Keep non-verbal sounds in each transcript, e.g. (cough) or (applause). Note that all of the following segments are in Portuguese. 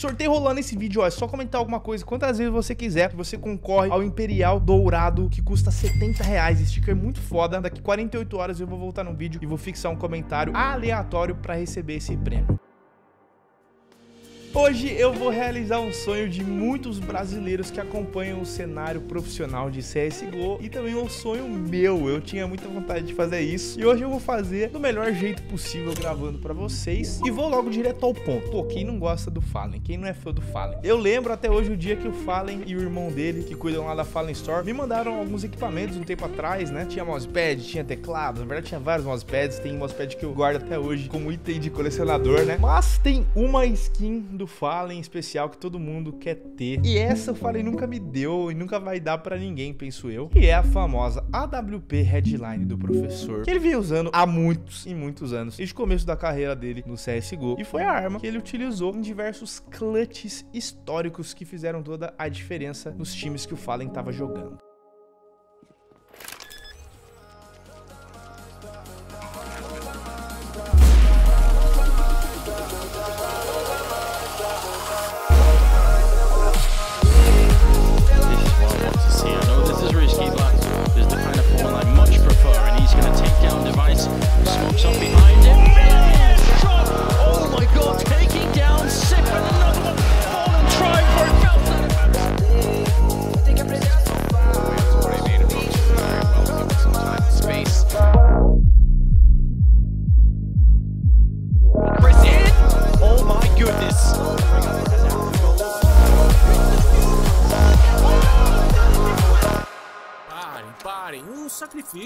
Sorteio rolando esse vídeo, ó, é só comentar alguma coisa, quantas vezes você quiser, você concorre ao Imperial Dourado, que custa 70 reais. Sticker é muito foda. Daqui 48 horas eu vou voltar no vídeo e vou fixar um comentário aleatório para receber esse prêmio. Hoje eu vou realizar um sonho de muitos brasileiros que acompanham o cenário profissional de CSGO e também um sonho meu. Eu tinha muita vontade de fazer isso e hoje eu vou fazer do melhor jeito possível gravando para vocês e vou logo direto ao ponto. Pô, quem não gosta do Fallen? Quem não é fã do Fallen? Eu lembro até hoje o dia que o Fallen e o irmão dele, que cuidam lá da Fallen Store, me mandaram alguns equipamentos um tempo atrás, né? Tinha mousepad, tinha teclado, na verdade tinha vários mousepads, tem mousepad que eu guardo até hoje como item de colecionador, né? Mas tem uma skin do Fallen especial que todo mundo quer ter. E essa o Fallen nunca me deu e nunca vai dar para ninguém, penso eu. Que é a famosa AWP Headline do professor. Que ele vem usando há muitos e muitos anos. Desde o começo da carreira dele no CSGO. E foi a arma que ele utilizou em diversos clutches históricos que fizeram toda a diferença nos times que o Fallen estava jogando.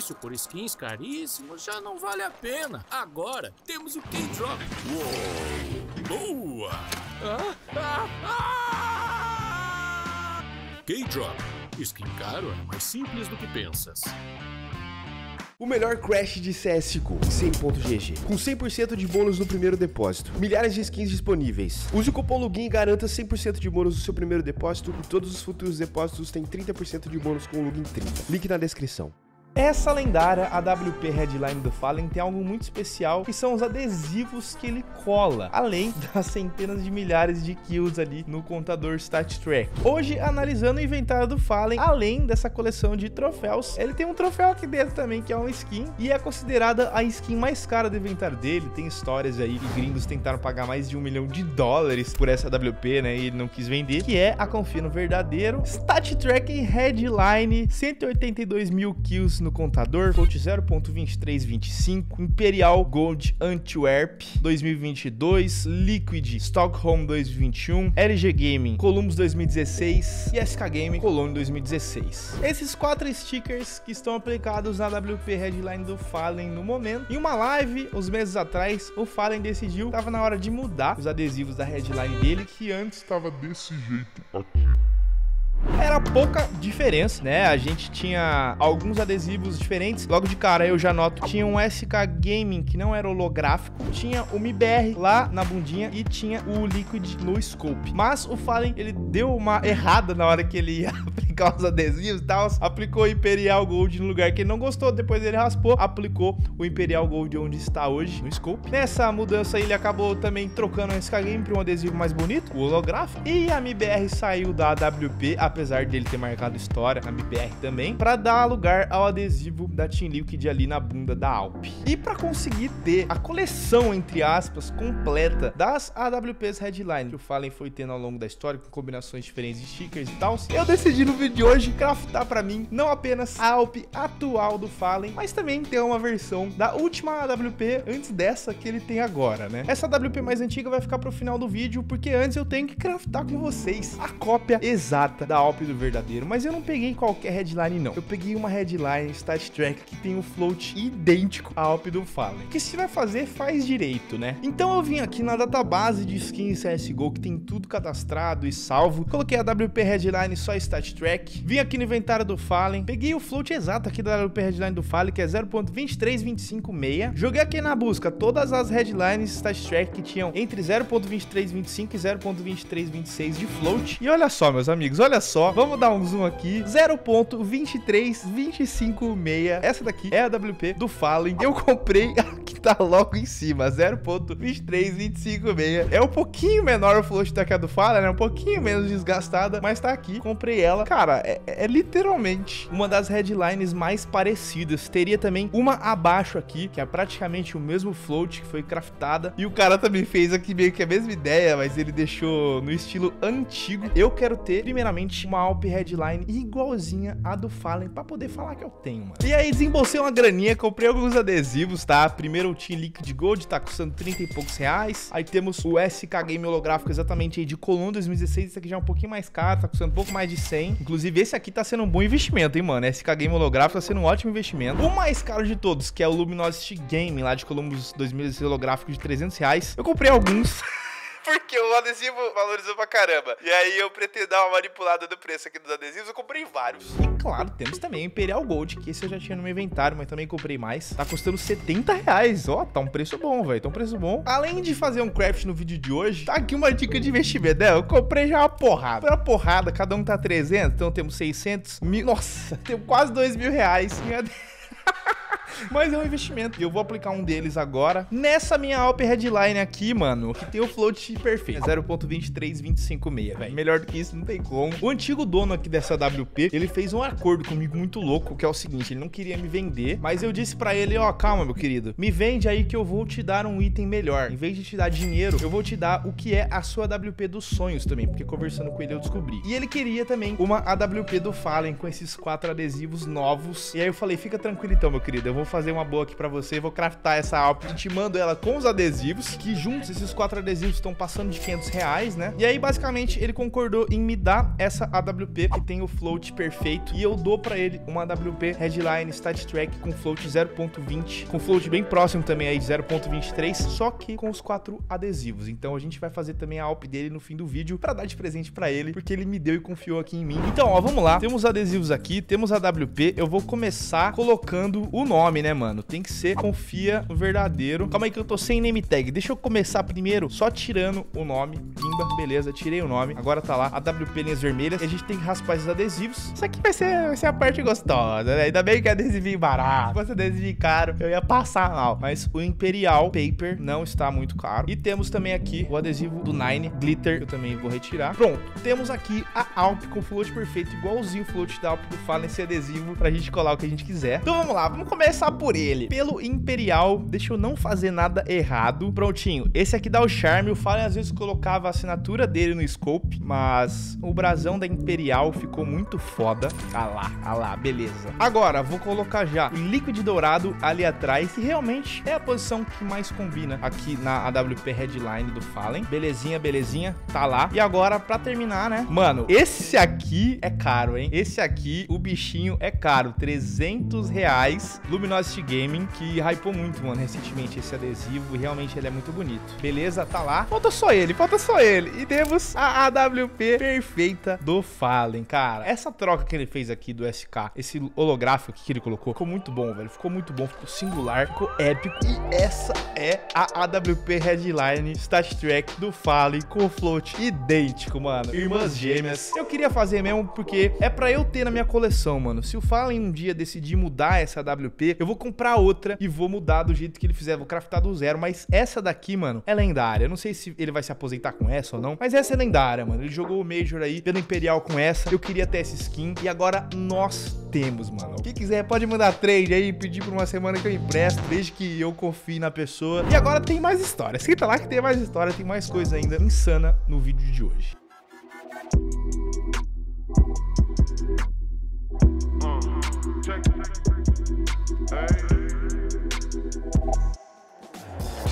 Sacrifício por skins caríssimos já não vale a pena. Agora temos o K-Drop. Boa! Ah, ah, ah! K-Drop. Skin caro é mais simples do que pensas. O melhor crash de CSGO, 100.gg, com 100% de bônus no primeiro depósito, milhares de skins disponíveis. Use o cupom LOGIN e garanta 100% de bônus no seu primeiro depósito e todos os futuros depósitos têm 30% de bônus com o LOGIN 30. Link na descrição. Essa lendária AWP Headline do Fallen tem algo muito especial, que são os adesivos que ele cola, além (laughs) das centenas de milhares de kills ali no contador Stat Track. Hoje, analisando o inventário do Fallen, além dessa coleção de troféus, ele tem um troféu aqui dentro também, que é uma skin, e é considerada a skin mais cara do inventário dele. Tem histórias aí que gringos tentaram pagar mais de um milhão de dólares por essa AWP, né, e ele não quis vender, que é a Confia no Verdadeiro, Stat Track Headline, 182 mil kills no contador, float 0.2325, Imperial Gold Antwerp 2022, Liquid Stockholm 2021, LG Gaming Columbus 2016 e SK Gaming Cologne 2016. Esses quatro stickers que estão aplicados na WP Headline do Fallen no momento. Em uma live, uns meses atrás, o Fallen decidiu que estava na hora de mudar os adesivos da headline dele, que antes estava desse jeito aqui era pouca diferença, né? A gente tinha alguns adesivos diferentes. Logo de cara, eu já noto, tinha um SK Gaming que não era holográfico, tinha o MIBR lá na bundinha e tinha o Liquid no scope. Mas o Fallen, ele deu uma errada na hora que ele (laughs) ia aplicar os adesivos e tal, aplicou o Imperial Gold no lugar que ele não gostou, depois ele raspou, aplicou o Imperial Gold onde está hoje, no scope. Nessa mudança ele acabou também trocando o SK Game para um adesivo mais bonito, o holográfico, e a MIBR saiu da AWP, apesar dele ter marcado história na MBR também, para dar lugar ao adesivo da Team Liquid ali na bunda da Alp. E para conseguir ter a coleção, entre aspas, completa das AWPs Headline que o Fallen foi tendo ao longo da história, com combinações diferentes de stickers e tal, eu decidi no vídeo de hoje craftar para mim não apenas a Alp atual do Fallen, mas também ter uma versão da última AWP antes dessa que ele tem agora, né? Essa AWP mais antiga vai ficar pro final do vídeo, porque antes eu tenho que craftar com vocês a cópia exata da Alp do verdadeiro, mas eu não peguei qualquer headline não. Eu peguei uma headline Stat Track que tem um float idêntico à Alp do Fallen. Que se vai fazer, faz direito, né? Então eu vim aqui na database de skins CSGO, que tem tudo cadastrado e salvo. Coloquei a WP Headline só Stat Track. Vim aqui no inventário do Fallen. Peguei o float exato aqui da WP Headline do Fallen, que é 0.23256. Joguei aqui na busca todas as headlines Stat Track que tinham entre 0.2325 e 0.2326 de float. E olha só, meus amigos, olha só. Vamos dar um zoom aqui. 0.23256. Essa daqui é a WP do Fallen. Eu comprei (laughs) aqui (laughs) tá logo em cima, 0.23256. É um pouquinho menor o float da que a do Fala, né? Um pouquinho menos desgastada, mas tá aqui. Comprei ela. Cara, é, é literalmente uma das headlines mais parecidas. Teria também uma abaixo aqui, que é praticamente o mesmo float que foi craftada. E o cara também fez aqui meio que a mesma ideia, mas ele deixou no estilo antigo. Eu quero ter, primeiramente, uma Alp headline igualzinha a do Fallen pra poder falar que eu tenho, mano. E aí, desembolsei uma graninha, comprei alguns adesivos, tá? Primeiro o Team Liquid Gold, tá custando 30 e poucos reais. Aí temos o SK Game holográfico exatamente aí de Colon 2016. Esse aqui já é um pouquinho mais caro, tá custando um pouco mais de 100. Inclusive, esse aqui tá sendo um bom investimento, hein, mano? SK Game holográfico tá sendo um ótimo investimento. O mais caro de todos, que é o Luminosity Game, lá de Columbus 2016 holográfico de 300 reais. Eu comprei alguns. (laughs) porque o adesivo valorizou pra caramba. E aí eu pretendo dar uma manipulada do preço aqui dos adesivos, eu comprei vários. E claro, temos também o Imperial Gold, que esse eu já tinha no meu inventário, mas também comprei mais. Tá custando 70 reais. Ó, tá um preço bom, velho. Tá um preço bom. Além de fazer um craft no vídeo de hoje, tá aqui uma dica de investimento, né? Eu comprei já uma porrada. Pra porrada, cada um tá 300, então temos 600 mil. Nossa, (laughs) temos quase 2 mil reais. Deus. Mas é um investimento. E eu vou aplicar um deles agora nessa minha Alp Headline aqui, mano, que tem o float perfeito. É 0.23256, velho. Melhor do que isso não tem como. O antigo dono aqui dessa WP, ele fez um acordo comigo muito louco, que é o seguinte, ele não queria me vender, mas eu disse para ele, ó, oh, calma, meu querido, me vende aí que eu vou te dar um item melhor. Em vez de te dar dinheiro, eu vou te dar o que é a sua AWP dos sonhos também, porque conversando com ele eu descobri. E ele queria também uma AWP do Fallen com esses quatro adesivos novos. E aí eu falei, fica tranquilo então, meu querido, eu vou fazer uma boa aqui pra você, vou craftar essa Alp, te mando ela com os adesivos, que juntos esses quatro adesivos estão passando de 500 reais, né? E aí, basicamente, ele concordou em me dar essa AWP, que tem o float perfeito, e eu dou pra ele uma AWP Headline Stat Track com float 0.20, com float bem próximo também aí de 0.23, só que com os quatro adesivos. Então, a gente vai fazer também a Alp dele no fim do vídeo pra dar de presente pra ele, porque ele me deu e confiou aqui em mim. Então, ó, vamos lá. Temos adesivos aqui, temos a AWP, eu vou começar colocando o nome, né, mano? Tem que ser confia verdadeiro. Calma aí que eu tô sem name tag. Deixa eu começar primeiro só tirando o nome. Pimba, beleza, tirei o nome. Agora tá lá a WP linhas vermelhas. E a gente tem que raspar esses adesivos. Isso aqui vai ser, vai ser a parte gostosa, né? Ainda bem que é adesivinho barato. Se fosse adesivinho caro, eu ia passar mal. Mas o Imperial Paper não está muito caro. E temos também aqui o adesivo do Nine Glitter, eu também vou retirar. Pronto, temos aqui a Alp com float perfeito, igualzinho o float da Alp do Fallen, esse adesivo pra gente colar o que a gente quiser. Então vamos lá, vamos começar por ele pelo Imperial. Deixa eu não fazer nada errado. Prontinho. Esse aqui dá o charme. O Fallen às vezes colocava a assinatura dele no scope, mas o brasão da Imperial ficou muito foda. Ah lá, ah lá, beleza. Agora, vou colocar já o líquido dourado ali atrás, que realmente é a posição que mais combina aqui na AWP Headline do Fallen. Belezinha, belezinha, tá lá. E agora, pra terminar, né? Mano, esse aqui é caro, hein? Esse aqui, o bichinho é caro. 300 reais. Luminosity Game Gaming, que hypou muito, mano, recentemente esse adesivo. E realmente ele é muito bonito. Beleza, tá lá. Falta só ele, falta só ele. E temos a AWP perfeita do Fallen, cara. Essa troca que ele fez aqui do SK, esse holográfico que ele colocou, ficou muito bom, velho. Ficou muito bom, ficou singular, ficou épico. E essa é a AWP Headline Stat Track do Fallen com float idêntico, mano. Irmãs gêmeas. Eu queria fazer mesmo porque é pra eu ter na minha coleção, mano. Se o Fallen um dia decidir mudar essa AWP, eu vou comprar outra e vou mudar do jeito que ele fizer. Vou craftar do zero. Mas essa daqui, mano, é lendária. Eu não sei se ele vai se aposentar com essa ou não. Mas essa é lendária, mano. Ele jogou o Major aí pelo Imperial com essa. Eu queria ter essa skin. E agora nós temos, mano. Quem quiser pode mandar trade aí, pedir por uma semana que eu empresto, desde que eu confie na pessoa. E agora tem mais história. Escrita lá que tem mais história, tem mais coisa ainda insana no vídeo de hoje. Hey.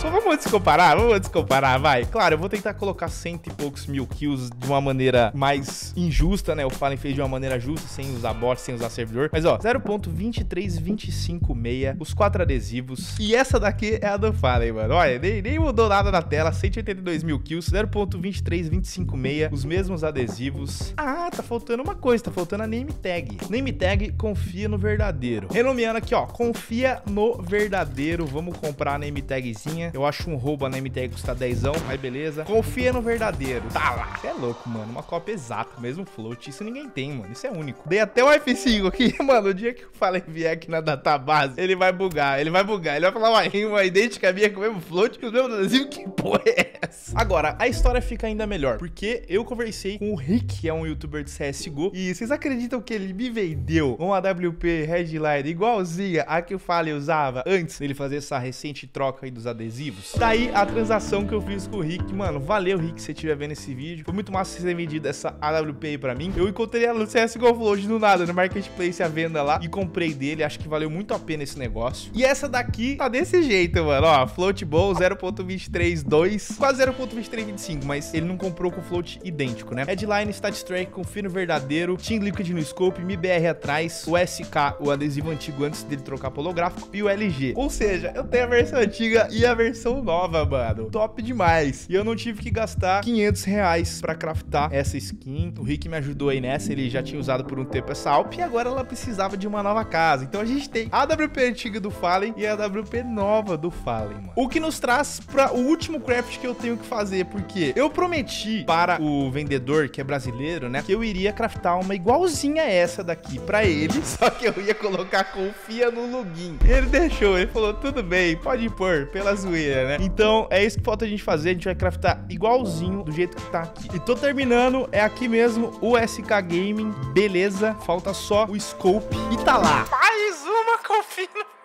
Só vamos descomparar, vamos descomparar, vai. Claro, eu vou tentar colocar cento e poucos mil kills de uma maneira mais injusta, né? O Fallen fez de uma maneira justa, sem usar bot, sem usar servidor. Mas, ó, 0.23256, os quatro adesivos. E essa daqui é a do Fallen, mano. Olha, nem, nem mudou nada na tela. 182 mil kills, 0.23256, os mesmos adesivos. Ah, tá faltando uma coisa, tá faltando a name tag. Name tag, confia no verdadeiro. Renomeando aqui, ó, confia no verdadeiro. Vamos comprar a name tagzinha Eu acho um roubo na MTR custa 10, mas beleza. Confia no verdadeiro. Tá lá. Você é louco, mano. Uma cópia exata, mesmo float. Isso ninguém tem, mano. Isso é único. Dei até o F5 aqui, (laughs) mano. O dia que o Fallen vier aqui na database, ele vai bugar. Ele vai bugar. Ele vai falar uma rima idêntica minha com o mesmo float, com o mesmo adesivo. Que porra é essa? Agora, a história fica ainda melhor. Porque eu conversei com o Rick, que é um youtuber de CSGO. E vocês acreditam que ele me vendeu um AWP Headline igualzinha a que o Fallen usava antes dele fazer essa recente troca aí dos adesivos? Daí a transação que eu fiz com o Rick. Mano, valeu, Rick, se você estiver vendo esse vídeo. Foi muito massa você ter vendido essa AWP aí pra mim. Eu encontrei ela no CSGO Float do nada, no Marketplace a venda lá. E comprei dele. Acho que valeu muito a pena esse negócio. E essa daqui tá desse jeito, mano. Ó, Float Bowl 0.232, quase 0.2325, mas ele não comprou com float idêntico, né? Headline, Stat Track, Confino Verdadeiro, Team Liquid no Scope, MBR atrás, o SK, o adesivo antigo antes dele trocar pro holográfico e o LG. Ou seja, eu tenho a versão antiga e a versão nova, mano. Top demais. E eu não tive que gastar 500 reais pra craftar essa skin. O Rick me ajudou aí nessa, ele já tinha usado por um tempo essa Alp e agora ela precisava de uma nova casa. Então a gente tem a AWP antiga do Fallen e a AWP nova do Fallen, mano. O que nos traz para o último craft que eu tenho que fazer, porque eu prometi para o vendedor, que é brasileiro, né, que eu iria craftar uma igualzinha a essa daqui para ele, (laughs) só que eu ia colocar confia no login. Ele deixou, ele falou, tudo bem, pode pôr, pela zoeira, né? Então, é isso que falta a gente fazer, a gente vai craftar igualzinho do jeito que tá aqui. E tô terminando, é aqui mesmo, o SK Gaming, beleza, falta só o scope. E tá lá. Mais uma confia no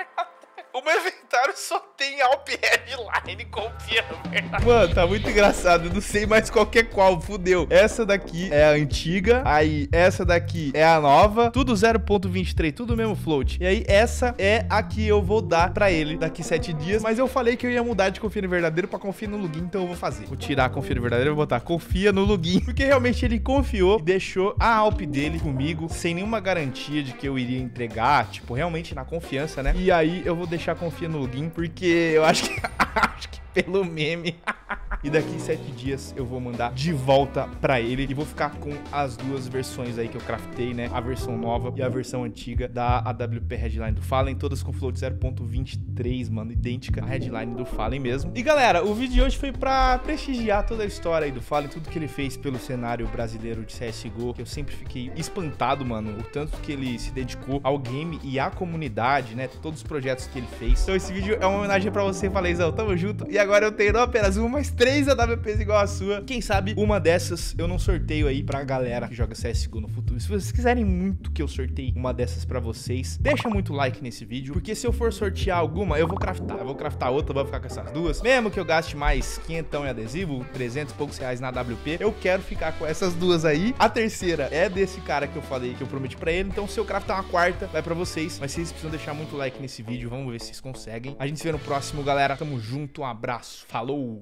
(laughs) o meu inventário só tem Alp Headline, confia no verdade. Mano, tá muito engraçado. Eu não sei mais qual é qual, fudeu. Essa daqui é a antiga. Aí, essa daqui é a nova. Tudo 0.23, tudo mesmo float. E aí, essa é a que eu vou dar pra ele daqui 7 dias. Mas eu falei que eu ia mudar de confia no verdadeiro pra confia no login, então eu vou fazer. Vou tirar confia no verdadeiro e vou botar confia no login. (laughs) Porque realmente ele confiou e deixou a Alp dele comigo sem nenhuma garantia de que eu iria entregar. Tipo, realmente na confiança, né? E aí, eu vou deixar confia no login, porque eu acho que, (laughs) acho que pelo meme (laughs) e daqui sete dias eu vou mandar de volta pra ele e vou ficar com as duas versões aí que eu craftei, né? A versão nova e a versão antiga da AWP Headline do Fallen, todas com float 0.23, mano, idêntica à headline do Fallen mesmo. E galera, o vídeo de hoje foi pra prestigiar toda a história aí do Fallen, tudo que ele fez pelo cenário brasileiro de CSGO, que eu sempre fiquei espantado, mano, o tanto que ele se dedicou ao game e à comunidade, né? Todos os projetos que ele fez. Então esse vídeo é uma homenagem pra você, Falenzão, tamo junto. E agora eu tenho não apenas uma, mas três três AWPs igual a sua. Quem sabe uma dessas eu não sorteio aí pra galera que joga CSGO no futuro. Se vocês quiserem muito que eu sorteie uma dessas pra vocês, deixa muito like nesse vídeo, porque se eu for sortear alguma, eu vou craftar. Eu vou craftar outra, vou ficar com essas duas. Mesmo que eu gaste mais 500 em adesivo, 300 e poucos reais na AWP, eu quero ficar com essas duas aí. A terceira é desse cara que eu falei, que eu prometi pra ele. Então se eu craftar uma quarta, vai pra vocês. Mas vocês precisam deixar muito like nesse vídeo, vamos ver se vocês conseguem. A gente se vê no próximo, galera. Tamo junto, um abraço, falou!